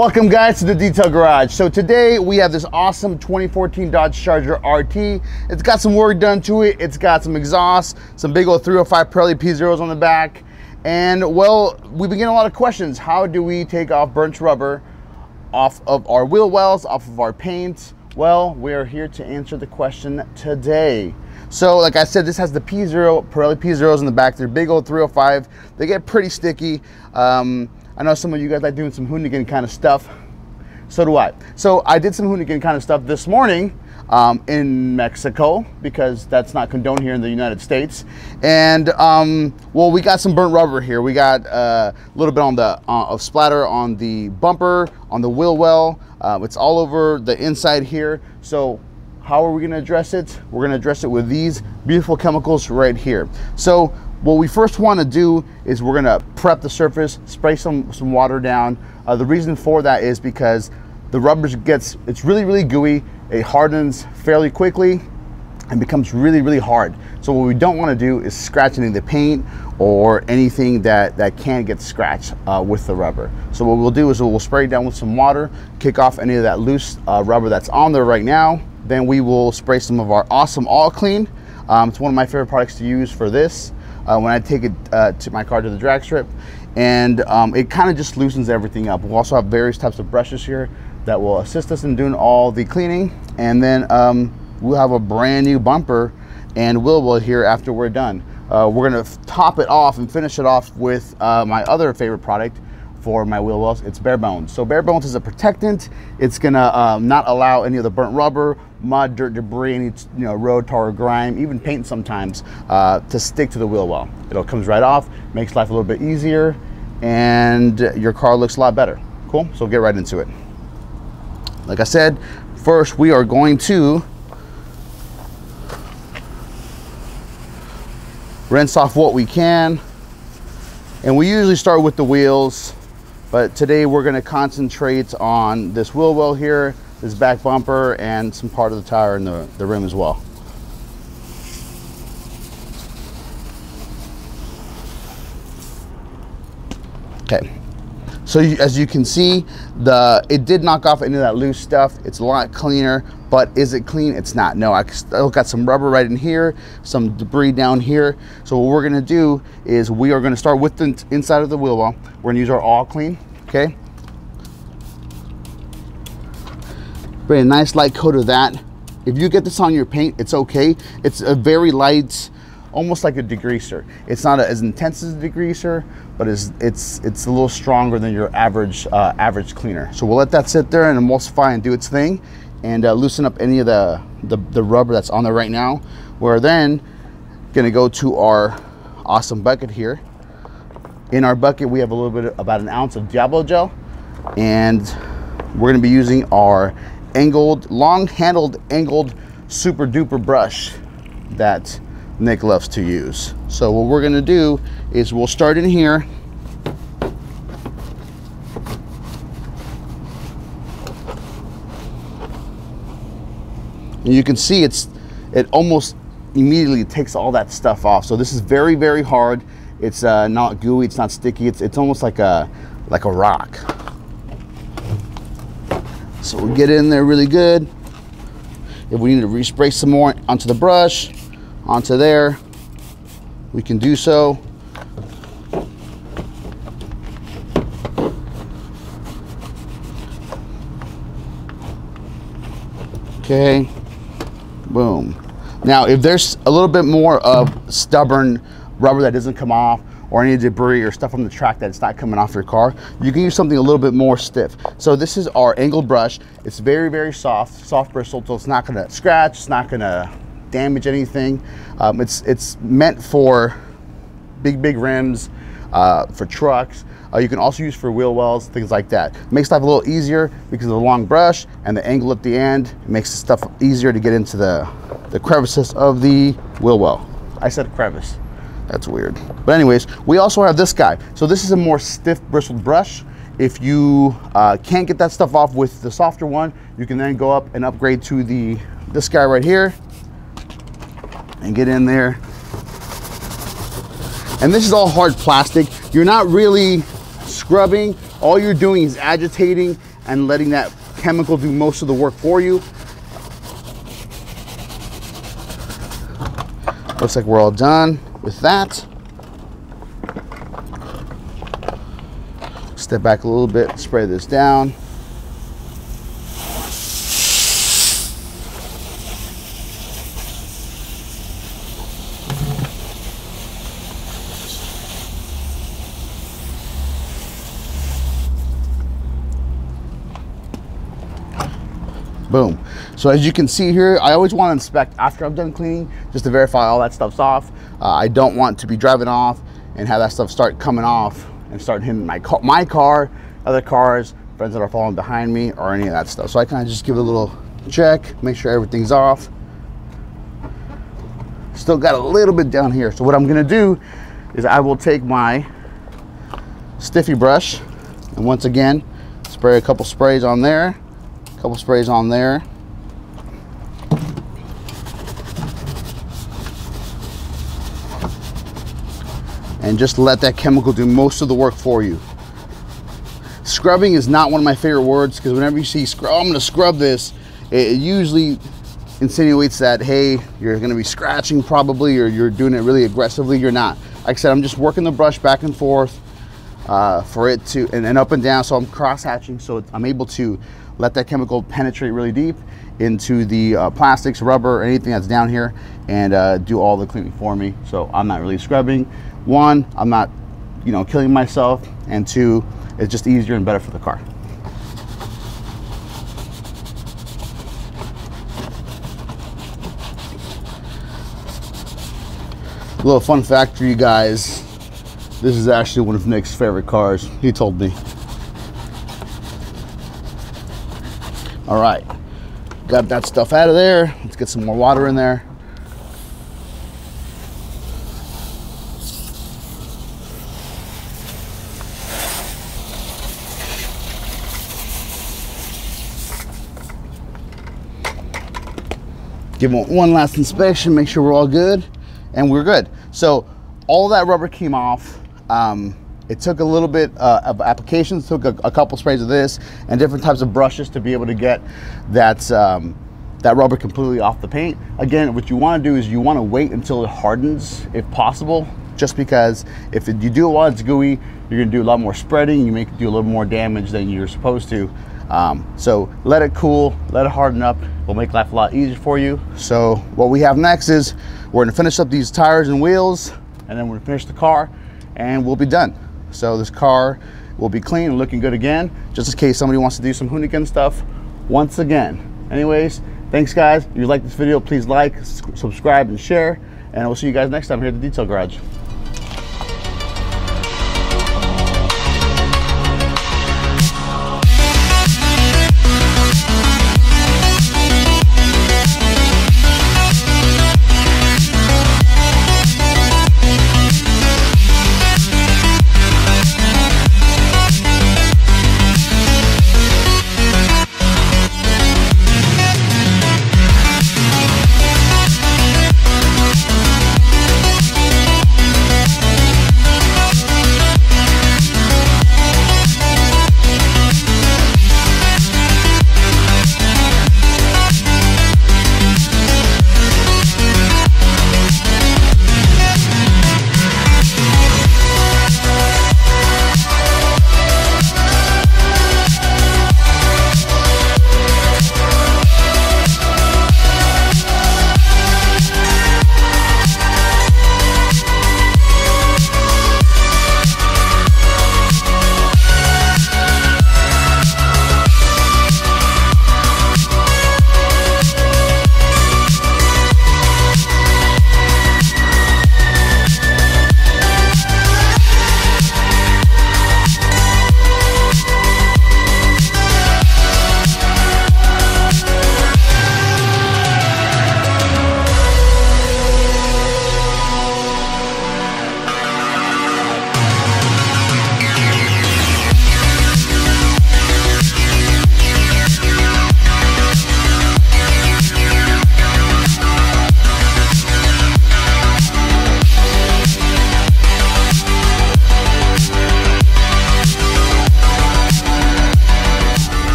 Welcome guys to the Detail Garage. So today we have this awesome 2014 Dodge Charger RT. It's got some work done to it. It's got some exhaust, some big old 305 Pirelli P0s on the back. And well, been getting a lot of questions. How do we take off burnt rubber off of our wheel wells, off of our paint? Well, we're here to answer the question today. So like I said, this has the P0, Pirelli P0s in the back. They're big old 305. They get pretty sticky. Um, I know some of you guys like doing some hoonigan kind of stuff. So do I. So I did some hoonigan kind of stuff this morning um, in Mexico because that's not condoned here in the United States. And um, well, we got some burnt rubber here. We got uh, a little bit on the uh, of splatter on the bumper, on the wheel well. Uh, it's all over the inside here. So how are we going to address it? We're going to address it with these beautiful chemicals right here. So what we first want to do is we're going to prep the surface, spray some, some water down. Uh, the reason for that is because the rubber gets, it's really, really gooey. It hardens fairly quickly and becomes really, really hard. So what we don't want to do is scratch any of the paint or anything that, that can get scratched uh, with the rubber. So what we'll do is we'll spray it down with some water, kick off any of that loose uh, rubber that's on there right now. Then we will spray some of our awesome All Clean. Um, it's one of my favorite products to use for this uh, when I take it uh, to my car to the drag strip. And um, it kind of just loosens everything up. We'll also have various types of brushes here that will assist us in doing all the cleaning. And then um, we'll have a brand new bumper and wheel well here after we're done. Uh, we're gonna top it off and finish it off with uh, my other favorite product, for my wheel wells, it's bare bones. So bare bones is a protectant. It's gonna um, not allow any of the burnt rubber, mud, dirt, debris, any you know road tar, grime, even paint sometimes, uh, to stick to the wheel well. It comes right off, makes life a little bit easier, and your car looks a lot better. Cool, so get right into it. Like I said, first we are going to rinse off what we can. And we usually start with the wheels but today we're gonna concentrate on this wheel well here, this back bumper, and some part of the tire and the, the rim as well. Okay, so you, as you can see, the it did knock off any of that loose stuff. It's a lot cleaner, but is it clean? It's not. No, I still got some rubber right in here, some debris down here. So what we're gonna do is we are gonna start with the inside of the wheel well. We're gonna use our all clean, okay? Bring a nice light coat of that. If you get this on your paint, it's okay. It's a very light, almost like a degreaser. It's not a, as intense as a degreaser, but it's, it's, it's a little stronger than your average, uh, average cleaner. So we'll let that sit there and emulsify and do its thing and uh, loosen up any of the, the, the rubber that's on there right now. We're then gonna go to our awesome bucket here. In our bucket, we have a little bit, about an ounce of Diablo gel, and we're gonna be using our angled, long handled, angled super duper brush that Nick loves to use. So what we're gonna do is we'll start in here. And you can see it's, it almost immediately takes all that stuff off. So this is very, very hard. It's uh, not gooey, it's not sticky. It's, it's almost like a, like a rock. So we get in there really good. If we need to respray some more onto the brush, onto there, we can do so. Okay, boom. Now, if there's a little bit more of stubborn rubber that doesn't come off, or any debris or stuff on the track that's not coming off your car, you can use something a little bit more stiff. So this is our angled brush. It's very, very soft, soft bristle, so it's not gonna scratch, it's not gonna damage anything. Um, it's, it's meant for big, big rims, uh, for trucks. Uh, you can also use for wheel wells, things like that. makes life a little easier because of the long brush and the angle at the end. It makes the stuff easier to get into the, the crevices of the wheel well. I said crevice. That's weird. But anyways, we also have this guy. So this is a more stiff bristled brush. If you uh, can't get that stuff off with the softer one, you can then go up and upgrade to the this guy right here and get in there. And this is all hard plastic. You're not really scrubbing. All you're doing is agitating and letting that chemical do most of the work for you. Looks like we're all done with that. Step back a little bit, spray this down. Boom. So as you can see here, I always want to inspect after I'm done cleaning just to verify all that stuff's off. Uh, I don't want to be driving off and have that stuff start coming off and start hitting my car, my car, other cars, friends that are following behind me or any of that stuff. So I kind of just give it a little check, make sure everything's off. Still got a little bit down here. So what I'm gonna do is I will take my stiffy brush and once again, spray a couple sprays on there couple sprays on there. And just let that chemical do most of the work for you. Scrubbing is not one of my favorite words because whenever you see, scrub, oh, I'm gonna scrub this, it usually insinuates that, hey, you're gonna be scratching probably or you're doing it really aggressively. You're not. Like I said, I'm just working the brush back and forth uh, for it to, and, and up and down. So I'm cross hatching so I'm able to let that chemical penetrate really deep into the uh, plastics, rubber, anything that's down here and uh, do all the cleaning for me. So I'm not really scrubbing. One, I'm not, you know, killing myself. And two, it's just easier and better for the car. A little fun fact for you guys. This is actually one of Nick's favorite cars. He told me. All right, got that stuff out of there. Let's get some more water in there. Give it one last inspection, make sure we're all good, and we're good. So all that rubber came off. Um, it took a little bit uh, of applications, took a, a, couple sprays of this and different types of brushes to be able to get that, um, that rubber completely off the paint. Again, what you wanna do is you wanna wait until it hardens if possible, just because if it, you do it while it's gooey, you're gonna do a lot more spreading, you may do a little more damage than you're supposed to. Um, so let it cool, let it harden up. Will make life a lot easier for you. So what we have next is we're gonna finish up these tires and wheels and then we're gonna finish the car and we'll be done. So this car will be clean and looking good again, just in case somebody wants to do some Hoonigan stuff once again. Anyways, thanks guys. If you like this video, please like, subscribe, and share. And we'll see you guys next time here at the Detail Garage.